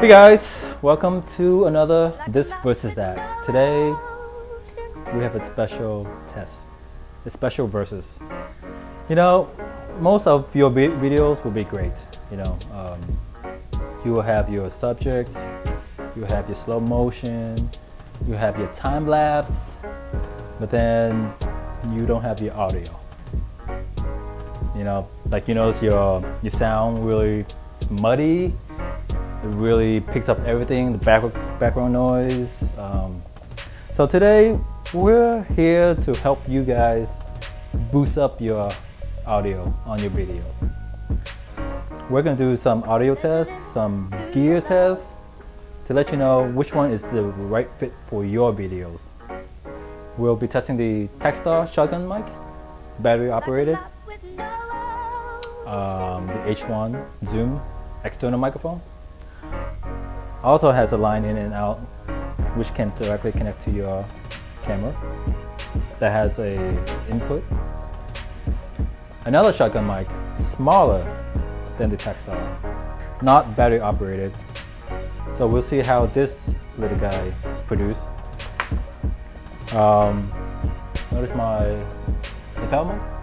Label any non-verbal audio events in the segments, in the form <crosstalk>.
Hey guys, welcome to another This versus That. Today we have a special test, a special versus. You know, most of your videos will be great. You know, um, you will have your subject, you have your slow motion, you have your time lapse, but then you don't have your audio. You know, like you notice your your sound really muddy. It really picks up everything, the back, background noise. Um, so today we're here to help you guys boost up your audio on your videos. We're gonna do some audio tests, some gear tests to let you know which one is the right fit for your videos. We'll be testing the Takstar shotgun mic, battery operated, um, the H1 Zoom external microphone. Also has a line in and out which can directly connect to your camera that has a input. Another shotgun mic, smaller than the Takstar, not battery operated. So we'll see how this little guy produce. Um, notice my lapel mic.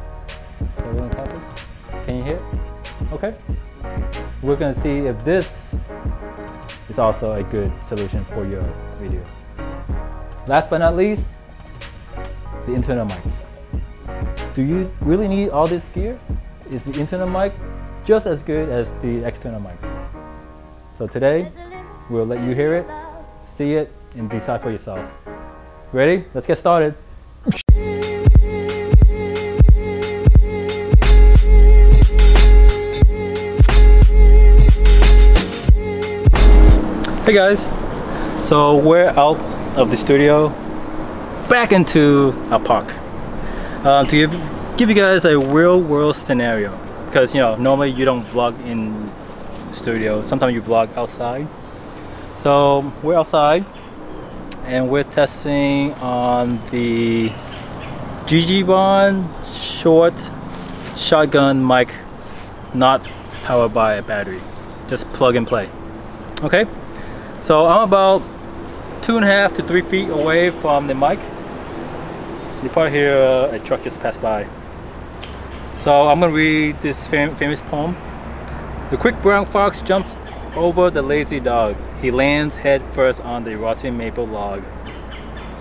Can you hear? it? Okay. We're gonna see if this is also a good solution for your video. Last but not least, the internal mics. Do you really need all this gear? Is the internal mic just as good as the external mics? So today, we'll let you hear it, see it, and decide for yourself. Ready? Let's get started. Hey guys, so we're out of the studio, back into a park um, to give, give you guys a real world scenario. Because you know, normally you don't vlog in studio, sometimes you vlog outside. So we're outside and we're testing on the Gigibon short shotgun mic, not powered by a battery, just plug and play. Okay, so I'm about two and a half to three feet away from the mic. You probably hear uh, a truck just pass by. So I'm gonna read this fam famous poem. The quick brown fox jumps over the lazy dog. He lands head first on the rotting maple log.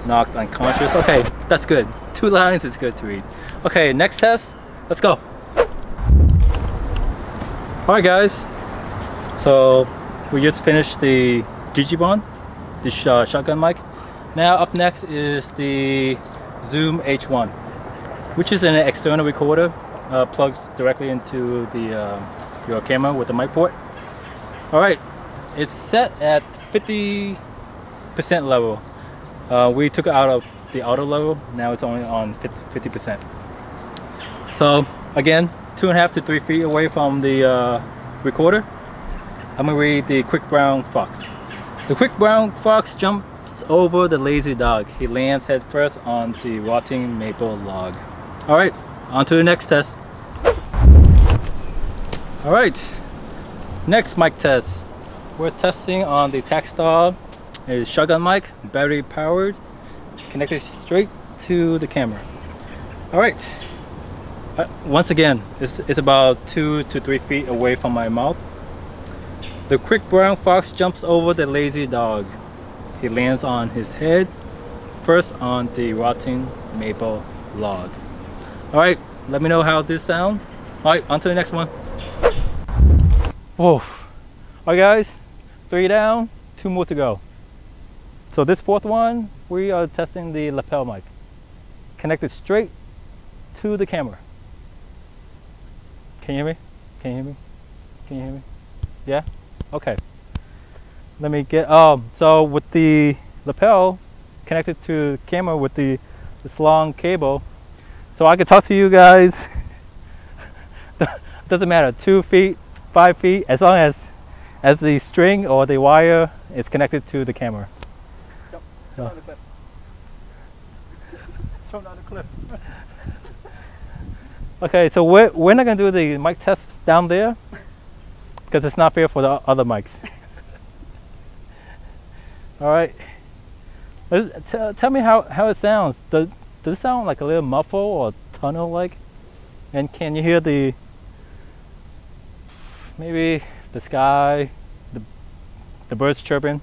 Knocked unconscious. Okay, that's good. Two lines is good to read. Okay, next test. Let's go. Alright guys. So we just finished the Gigibon, the sh uh, shotgun mic. Now up next is the Zoom H1, which is an external recorder, uh, plugs directly into the uh, your camera with the mic port. All right, it's set at 50% level. Uh, we took it out of the auto level. Now it's only on 50%. So again, two and a half to three feet away from the uh, recorder. I'm gonna read the quick brown fox. The quick brown fox jumps over the lazy dog. He lands headfirst on the rotting maple log. All right, on to the next test. All right, next mic test. We're testing on the Takstar. It's shotgun mic, battery powered, connected straight to the camera. All right. Uh, once again, it's, it's about two to three feet away from my mouth. The quick brown fox jumps over the lazy dog. He lands on his head, first on the rotting maple log. Alright, let me know how this sounds. Alright, on to the next one. Whoa. Alright guys, three down, two more to go. So this fourth one, we are testing the lapel mic. Connected straight to the camera. Can you hear me? Can you hear me? Can you hear me? Yeah? Okay. Let me get, um, so with the lapel connected to the camera with the this long cable, so I can talk to you guys. <laughs> Doesn't matter, two feet, five feet, as long as as the string or the wire is connected to the camera. No. jump on the cliff. jump down the cliff. Okay, so we're, we're not gonna do the mic test down there because it's not fair for the other mics. <laughs> All right. Tell, tell me how, how it sounds. Does, does it sound like a little muffle or tunnel like? And can you hear the maybe the sky, the, the birds chirping?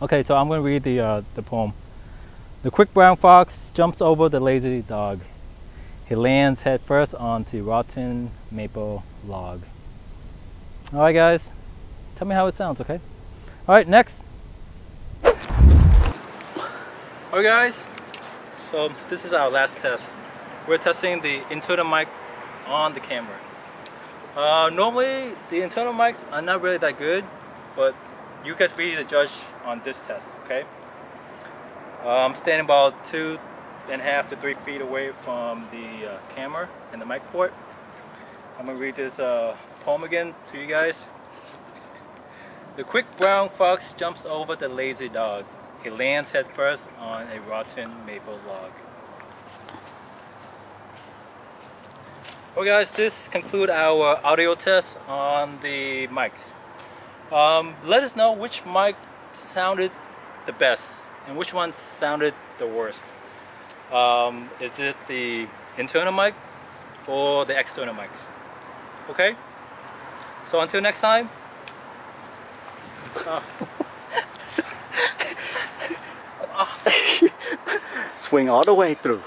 Okay, so I'm going to read the, uh, the poem. The quick brown fox jumps over the lazy dog. He lands headfirst onto rotten maple log. All right, guys, tell me how it sounds, okay? All right, next. All right, guys, so this is our last test. We're testing the internal mic on the camera. Uh, normally, the internal mics are not really that good, but you guys be the judge on this test, okay? Uh, I'm standing about two and a half to three feet away from the uh, camera and the mic port. I'm gonna read this uh, poem again to you guys. The quick brown fox jumps over the lazy dog. He lands headfirst on a rotten maple log. Well guys, this conclude our audio test on the mics. Um, let us know which mic sounded the best and which one sounded the worst. Um, is it the internal mic or the external mics? Okay? So until next time. Swing all the way through.